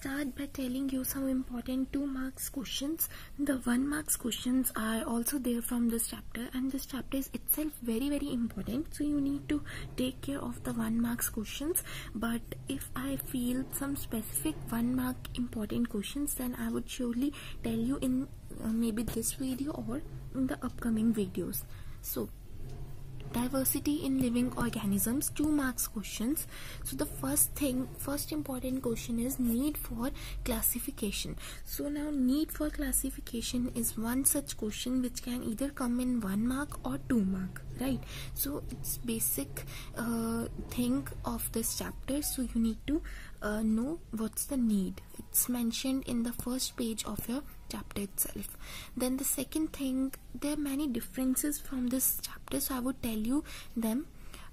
start by telling you some important 2 marks questions. The 1 marks questions are also there from this chapter and this chapter is itself very very important so you need to take care of the 1 marks questions but if I feel some specific 1 mark important questions then I would surely tell you in uh, maybe this video or in the upcoming videos. So diversity in living organisms two marks questions. So the first thing first important question is need for classification. So now need for classification is one such question which can either come in one mark or two mark right? So it's basic uh, thing of this chapter. So you need to uh, know what's the need. It's mentioned in the first page of your chapter itself. Then the second thing there are many differences from this chapter so i would tell you them.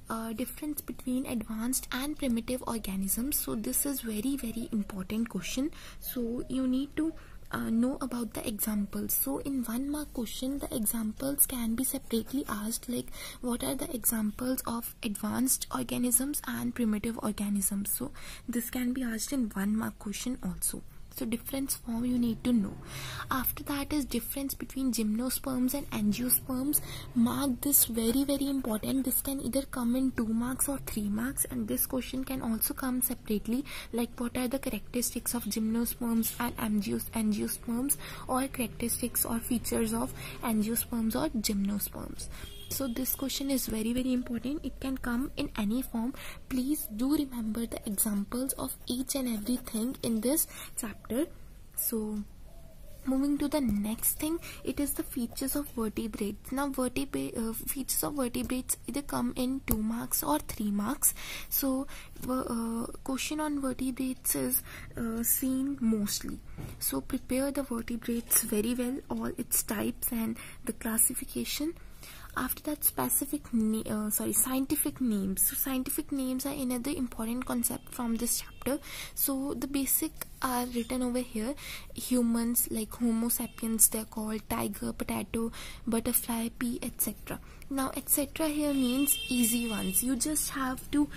Uh, difference between advanced and primitive organisms. So this is very very important question. So you need to uh, know about the examples. So in one mark question the examples can be separately asked like what are the examples of advanced organisms and primitive organisms? So this can be asked in one mark question also so difference form you need to know. After that is difference between gymnosperms and angiosperms. Mark this very very important. This can either come in 2 marks or 3 marks and this question can also come separately like what are the characteristics of gymnosperms and angios angiosperms or characteristics or features of angiosperms or gymnosperms so this question is very very important. It can come in any form. Please do remember the examples of each and everything in this chapter. So moving to the next thing it is the features of vertebrates. Now vertebrate uh, features of vertebrates either come in 2 marks or 3 marks. So uh, question on vertebrates is uh, seen mostly. So prepare the vertebrates very well all its types and the classification after that specific uh, sorry scientific names. So scientific names are another important concept from this chapter. So the basic are written over here. Humans like homo sapiens they're called tiger potato butterfly pea etc now etc here means easy ones. You just have to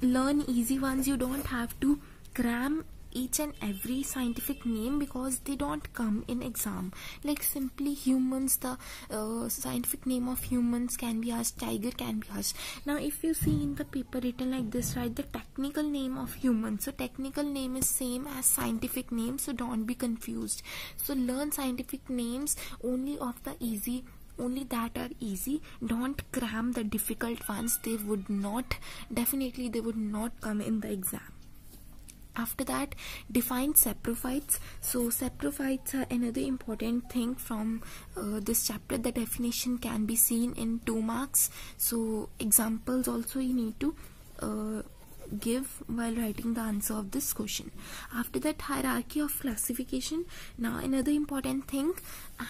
learn easy ones. You don't have to cram each and every scientific name because they don't come in exam. Like simply humans the uh, scientific name of humans can be asked tiger can be asked now if you see in the paper written like this right the technical name of humans so technical name is same as scientific name so don't be confused. So learn scientific names only of the easy only that are easy. Don't cram the difficult ones. They would not definitely they would not come in the exam after that define saprophytes so saprophytes are another important thing from uh, this chapter. The definition can be seen in two marks. So examples also you need to uh, give while writing the answer of this question. After that hierarchy of classification. Now another important thing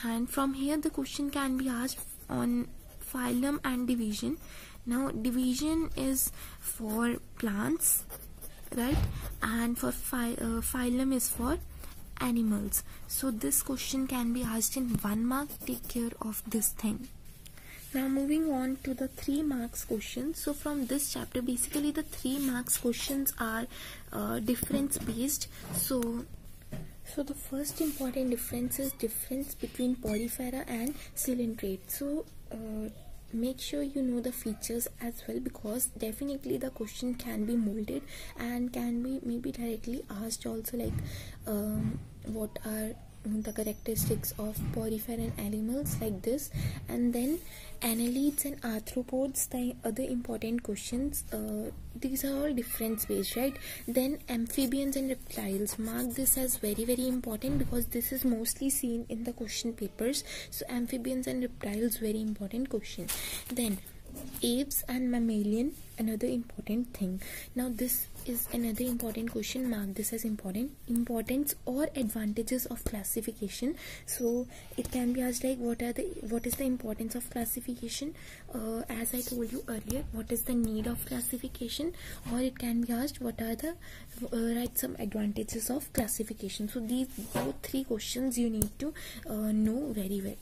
and from here the question can be asked on phylum and division. Now division is for plants right and for phy uh, phylum is for animals. So this question can be asked in one mark. Take care of this thing. Now moving on to the three marks questions so from this chapter basically the three marks questions are uh, difference based. So so the first important difference is difference between porifera and ciliate so uh, make sure you know the features as well because definitely the question can be molded and can be maybe directly asked also like um, what are the characteristics of porifera animals like this. And then annelids and arthropods the other important questions uh, these are all difference based right? Then amphibians and reptiles. Mark this as very very important because this is mostly seen in the question papers. So amphibians and reptiles very important question. Then Aves and mammalian another important thing. Now this is another important question mark. This as important. Importance or advantages of classification. So it can be asked like what are the what is the importance of classification? Uh, as i told you earlier what is the need of classification? Or it can be asked what are the uh, write some advantages of classification? So these both three questions you need to uh, know very well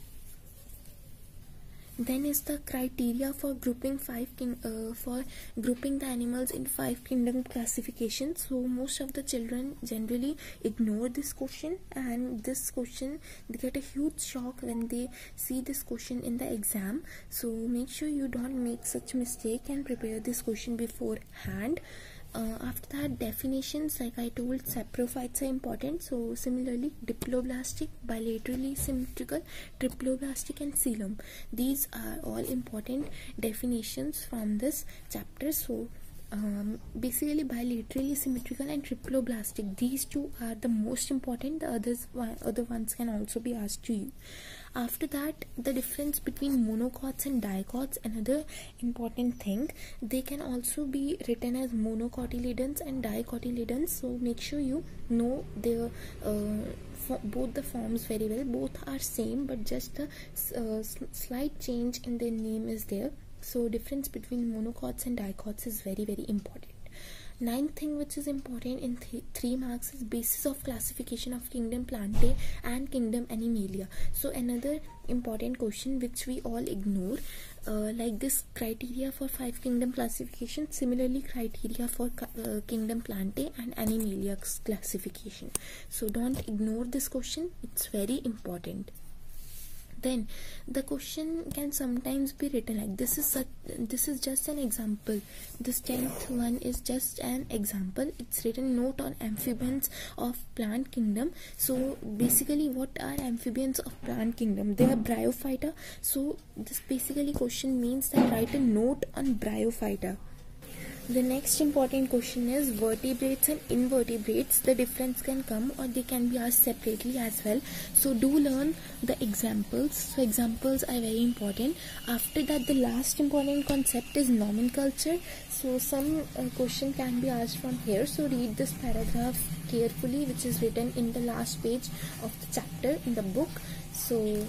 then is the criteria for grouping five uh, for grouping the animals in five kingdom classification so most of the children generally ignore this question and this question they get a huge shock when they see this question in the exam. So make sure you don't make such mistake and prepare this question beforehand uh, after that definitions like i told saprophytes are important. So similarly diploblastic bilaterally symmetrical triploblastic and coelom. These are all important definitions from this chapter. So um, basically bilaterally symmetrical and triploblastic these two are the most important the others other ones can also be asked to you. After that the difference between monocots and dicots another important thing they can also be written as monocotyledons and dicotyledons. So make sure you know their uh, both the forms very well. Both are same but just a uh, slight change in their name is there so difference between monocots and dicots is very very important. Ninth thing which is important in th three marks is basis of classification of kingdom plantae and kingdom animalia. So another important question which we all ignore uh, like this criteria for five kingdom classification similarly criteria for uh, kingdom plantae and animalia classification. So don't ignore this question. It's very important then the question can sometimes be written like this is such, this is just an example. This 10th one is just an example. It's written note on amphibians of plant kingdom. So basically what are amphibians of plant kingdom? They are bryophyta. So this basically question means that write a note on bryophyta the next important question is vertebrates and invertebrates. The difference can come or they can be asked separately as well. So do learn the examples. So examples are very important. After that the last important concept is nomenclature. So some uh, question can be asked from here. So read this paragraph carefully which is written in the last page of the chapter in the book. So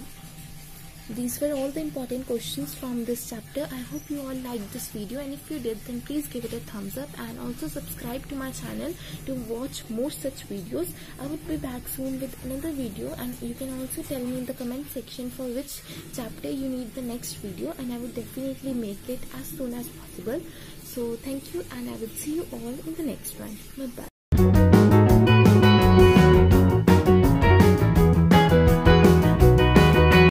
these were all the important questions from this chapter. I hope you all liked this video and if you did then please give it a thumbs up and also subscribe to my channel to watch more such videos. I would be back soon with another video and you can also tell me in the comment section for which chapter you need the next video and i would definitely make it as soon as possible. So thank you and i will see you all in the next one. Bye bye